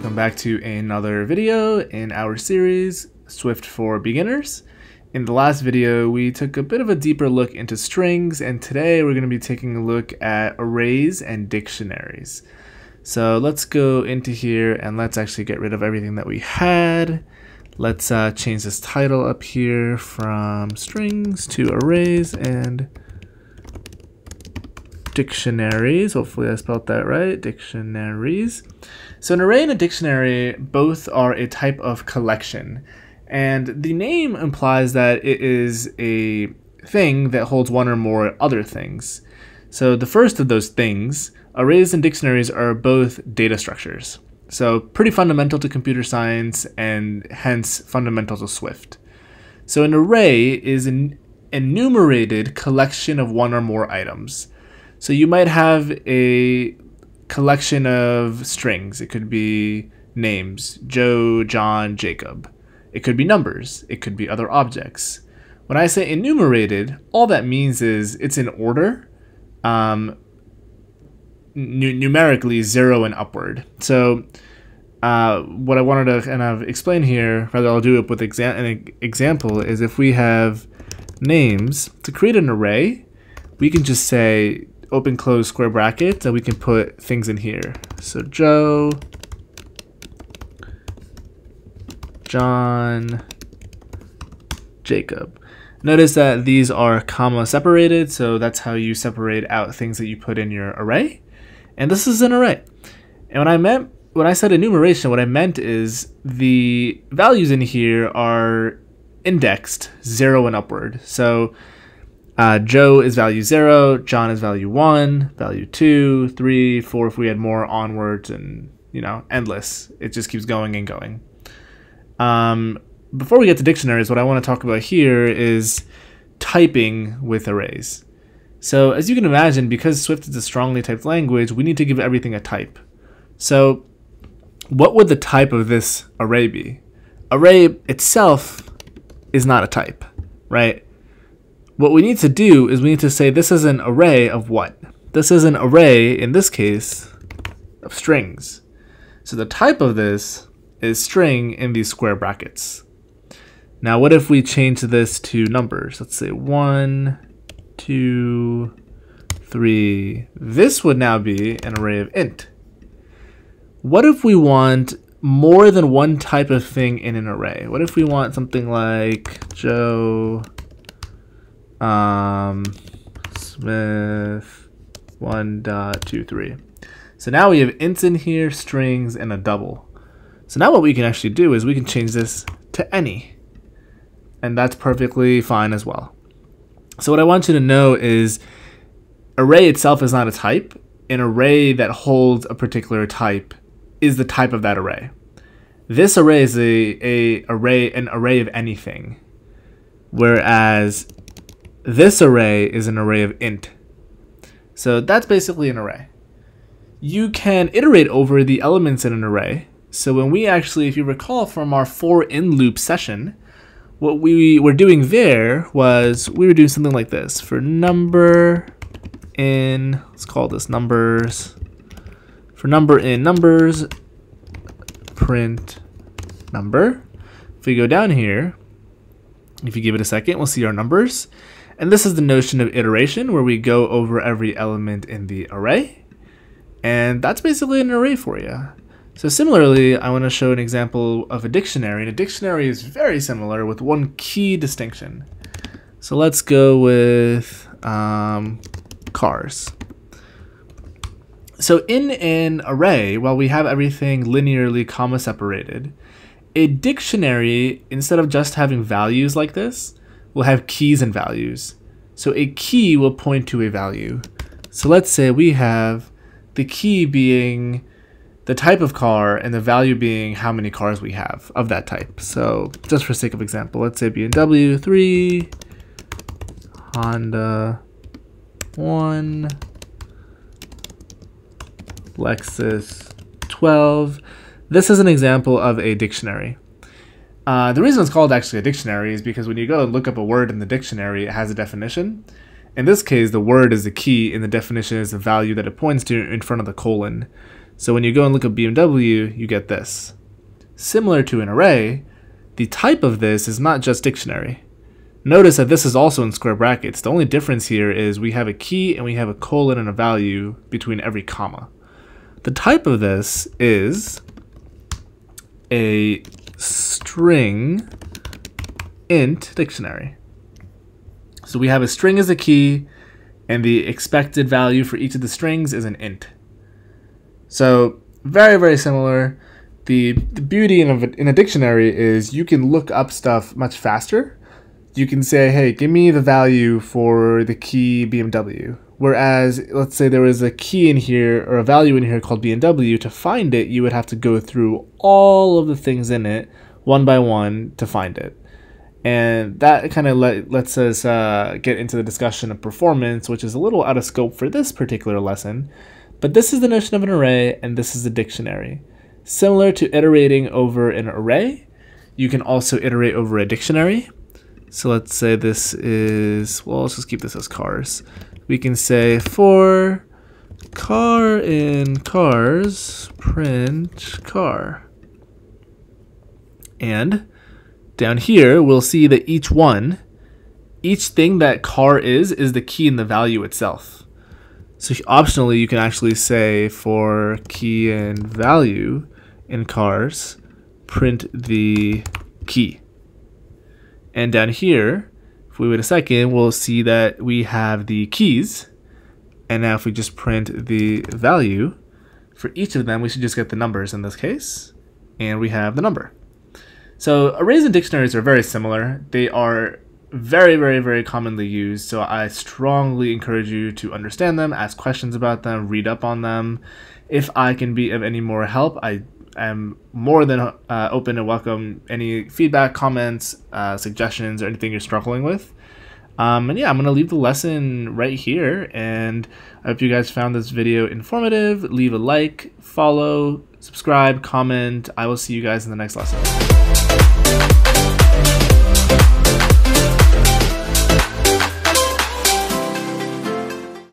welcome back to another video in our series Swift for Beginners. In the last video we took a bit of a deeper look into strings and today we're going to be taking a look at arrays and dictionaries. So let's go into here and let's actually get rid of everything that we had. Let's uh, change this title up here from strings to arrays and dictionaries. Hopefully I spelled that right. Dictionaries. So an array and a dictionary both are a type of collection. And the name implies that it is a thing that holds one or more other things. So the first of those things, arrays and dictionaries are both data structures. So pretty fundamental to computer science and hence fundamental to Swift. So an array is an enumerated collection of one or more items. So you might have a collection of strings. It could be names, Joe, John, Jacob. It could be numbers. It could be other objects. When I say enumerated, all that means is it's in order, um, numerically zero and upward. So uh, what I wanted to kind of explain here, rather I'll do it with exa an example, is if we have names, to create an array, we can just say open close square brackets and we can put things in here. So Joe, John, Jacob. Notice that these are comma separated, so that's how you separate out things that you put in your array. And this is an array. And when I meant when I said enumeration, what I meant is the values in here are indexed zero and upward. So uh, Joe is value 0, John is value 1, value 2, 3, 4 if we had more onwards and, you know, endless. It just keeps going and going. Um, before we get to dictionaries, what I want to talk about here is typing with arrays. So as you can imagine, because Swift is a strongly typed language, we need to give everything a type. So what would the type of this array be? Array itself is not a type, right? What we need to do is we need to say this is an array of what? This is an array, in this case, of strings. So the type of this is string in these square brackets. Now what if we change this to numbers? Let's say one, two, three. This would now be an array of int. What if we want more than one type of thing in an array? What if we want something like Joe um, Smith 1.23. So now we have ints in here, strings, and a double. So now what we can actually do is we can change this to any. And that's perfectly fine as well. So what I want you to know is array itself is not a type. An array that holds a particular type is the type of that array. This array is a, a array an array of anything. Whereas this array is an array of int. So that's basically an array. You can iterate over the elements in an array. So when we actually, if you recall from our for in loop session, what we were doing there was we were doing something like this. For number in, let's call this numbers. For number in numbers, print number. If we go down here, if you give it a second, we'll see our numbers. And this is the notion of iteration where we go over every element in the array. And that's basically an array for you. So similarly, I want to show an example of a dictionary. And a dictionary is very similar with one key distinction. So let's go with um, cars. So in an array, while we have everything linearly comma separated, a dictionary, instead of just having values like this, will have keys and values. So a key will point to a value. So let's say we have the key being the type of car and the value being how many cars we have of that type. So just for sake of example, let's say BMW 3, Honda 1, Lexus 12. This is an example of a dictionary. Uh, the reason it's called actually a dictionary is because when you go and look up a word in the dictionary, it has a definition. In this case, the word is the key and the definition is the value that it points to in front of the colon. So when you go and look up BMW, you get this. Similar to an array, the type of this is not just dictionary. Notice that this is also in square brackets. The only difference here is we have a key and we have a colon and a value between every comma. The type of this is a string int dictionary. So we have a string as a key and the expected value for each of the strings is an int. So very, very similar. The, the beauty in a, in a dictionary is you can look up stuff much faster you can say, hey, give me the value for the key BMW. Whereas, let's say there was a key in here or a value in here called BMW. To find it, you would have to go through all of the things in it one by one to find it. And that kind of let, lets us uh, get into the discussion of performance, which is a little out of scope for this particular lesson. But this is the notion of an array, and this is a dictionary. Similar to iterating over an array, you can also iterate over a dictionary. So let's say this is, well, let's just keep this as cars. We can say for car in cars, print car. And down here, we'll see that each one, each thing that car is, is the key in the value itself. So optionally, you can actually say for key and value in cars, print the key. And down here, we wait a second, we'll see that we have the keys. And now if we just print the value, for each of them, we should just get the numbers in this case. And we have the number. So arrays and dictionaries are very similar. They are very, very, very commonly used. So I strongly encourage you to understand them, ask questions about them, read up on them. If I can be of any more help, I am more than uh, open and welcome any feedback, comments, uh, suggestions, or anything you're struggling with. Um, and yeah, I'm going to leave the lesson right here. And I hope you guys found this video informative. Leave a like, follow, subscribe, comment. I will see you guys in the next lesson.